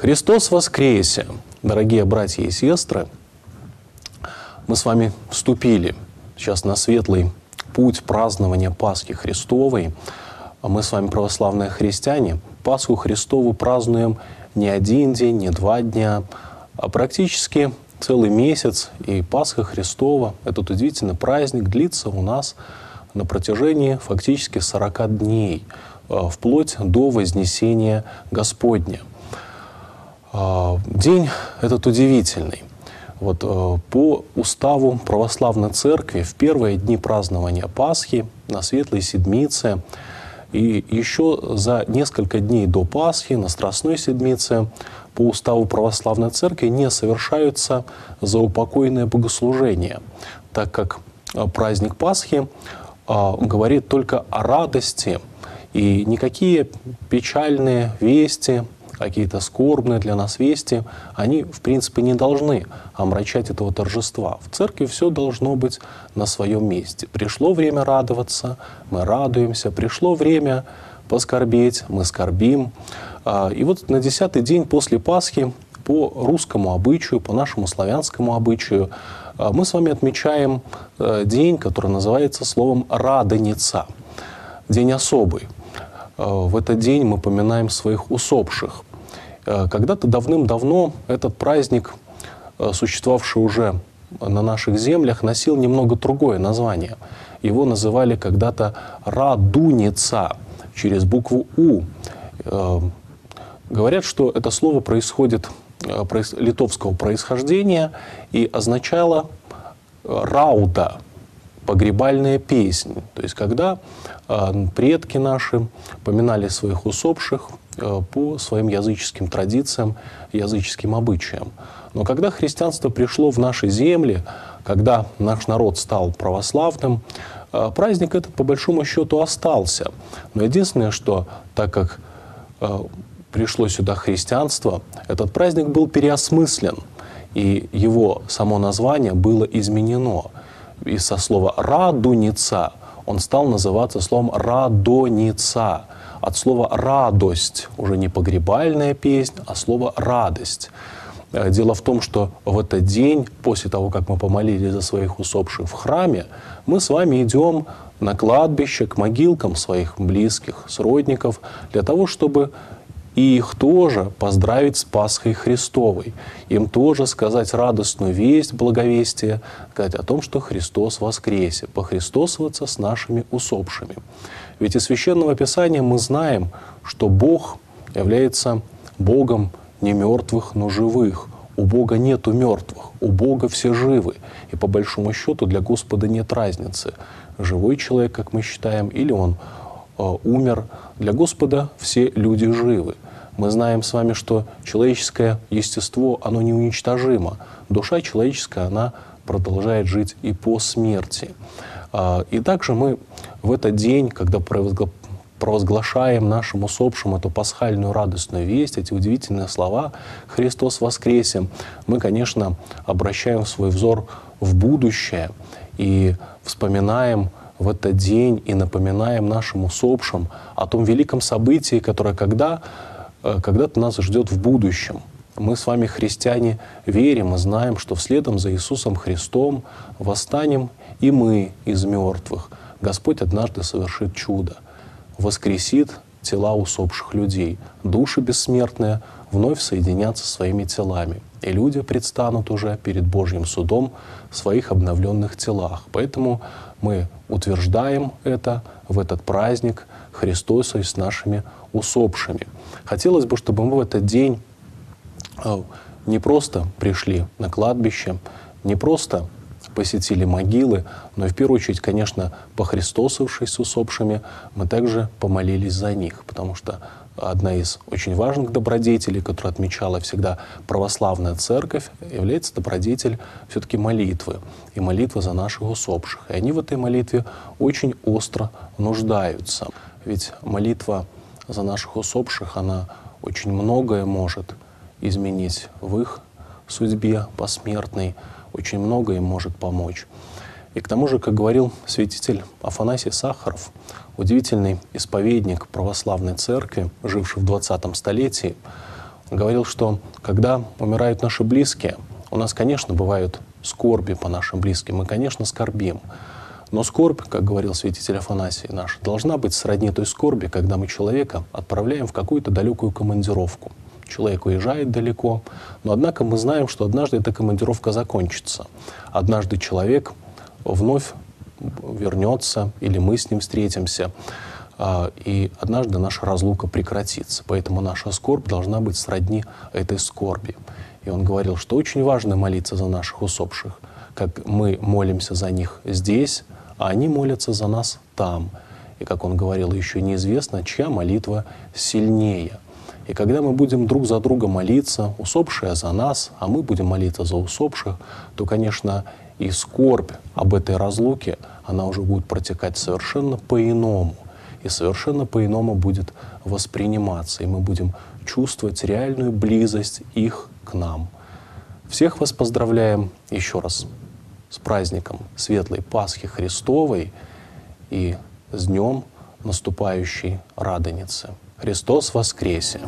Христос воскресе! Дорогие братья и сестры, мы с вами вступили сейчас на светлый путь празднования Пасхи Христовой. Мы с вами православные христиане. Пасху Христову празднуем не один день, не два дня, а практически целый месяц. И Пасха Христова, этот удивительный праздник, длится у нас на протяжении фактически 40 дней, э, вплоть до Вознесения Господня. Э, день этот удивительный. Вот э, по уставу православной церкви в первые дни празднования Пасхи на Светлой Седмице и еще за несколько дней до Пасхи на Страстной Седмице по уставу православной церкви не совершаются заупокойные богослужения, так как праздник Пасхи а, говорит только о радости, и никакие печальные вести, какие-то скорбные для нас вести, они, в принципе, не должны омрачать этого торжества. В церкви все должно быть на своем месте. Пришло время радоваться, мы радуемся. Пришло время поскорбеть, мы скорбим. А, и вот на десятый день после Пасхи по русскому обычаю, по нашему славянскому обычаю, а, мы с вами отмечаем э, день, который называется словом «радоница». День особый. А, в этот день мы поминаем своих усопших. А, когда-то давным-давно этот праздник, существовавший уже на наших землях, носил немного другое название. Его называли когда-то «радуница» через букву «у». Говорят, что это слово происходит Э, литовского происхождения и означало э, рауда, погребальная песнь. То есть когда э, предки наши поминали своих усопших по своим языческим традициям, языческим обычаям. Но когда христианство пришло в наши земли, когда наш народ стал православным, праздник этот по большому счету остался. Но единственное, что так как пришло сюда христианство, этот праздник был переосмыслен, и его само название было изменено. И со слова «радуница» он стал называться словом «радоница», от слова «радость», уже не погребальная песня, а слово «радость». Э, дело в том, что в этот день, после того, как мы помолились за своих усопших в храме, мы с вами идем на кладбище, к могилкам своих близких, сродников, для того, чтобы и их тоже поздравить с Пасхой Христовой. Им тоже сказать радостную весть, благовестие, сказать о том, что Христос воскресе, похристосоваться с нашими усопшими. Ведь из Священного Писания мы знаем, что Бог является Богом не мертвых, но живых. У Бога нету мертвых, у Бога все живы. И по большому счету для Господа нет разницы, живой человек, как мы считаем, или он умер. Для Господа все люди живы. Мы знаем с вами, что человеческое естество, оно неуничтожимо. Душа человеческая, она продолжает жить и по смерти. А, и также мы в этот день, когда провозглашаем нашим усопшим эту пасхальную радостную весть, эти удивительные слова «Христос воскресе», мы, конечно, обращаем свой взор в будущее и вспоминаем в этот день и напоминаем нашим усопшим о том великом событии, которое когда, э, когда-то нас ждет в будущем. Мы с вами, христиане, верим и знаем, что вследом за Иисусом Христом восстанем и мы из мертвых. Господь однажды совершит чудо, воскресит тела усопших людей. Души бессмертные вновь соединятся своими телами. И люди предстанут уже перед Божьим судом в своих обновленных телах. Поэтому мы утверждаем это в этот праздник Христоса с нашими усопшими. Хотелось бы, чтобы мы в этот день э, не просто пришли на кладбище, не просто посетили могилы, но в первую очередь, конечно, похристосовшись с усопшими, мы также помолились за них, потому что одна из очень важных добродетелей, которую отмечала всегда православная церковь, является добродетель все-таки молитвы. И молитва за наших усопших. И они в этой молитве очень остро нуждаются. Ведь молитва за наших усопших, она очень многое может изменить в их судьбе посмертной, очень многое им может помочь. И к тому же, как говорил святитель Афанасий Сахаров, удивительный исповедник православной церкви, живший в 20 столетии, говорил, что когда умирают наши близкие, у нас, конечно, бывают скорби по нашим близким, мы, конечно, скорбим. Но скорбь, как говорил святитель Афанасий наш, должна быть сродни той скорби, когда мы человека отправляем в какую-то далекую командировку. Человек уезжает далеко, но однако мы знаем, что однажды эта командировка закончится. Однажды человек вновь вернется, или мы с ним встретимся, а, и однажды наша разлука прекратится. Поэтому наша скорбь должна быть сродни этой скорби. И он говорил, что очень важно молиться за наших усопших, как мы молимся за них здесь, а они молятся за нас там. И, как он говорил, еще неизвестно, чья молитва сильнее. И когда мы будем друг за друга молиться, усопшие за нас, а мы будем молиться за усопших, то, конечно, и скорбь об этой разлуке, она уже будет протекать совершенно по-иному. И совершенно по-иному будет восприниматься. И мы будем чувствовать реальную близость их к нам. Всех вас поздравляем еще раз с праздником Светлой Пасхи Христовой и с днем наступающей Радоницы. Христос воскресе!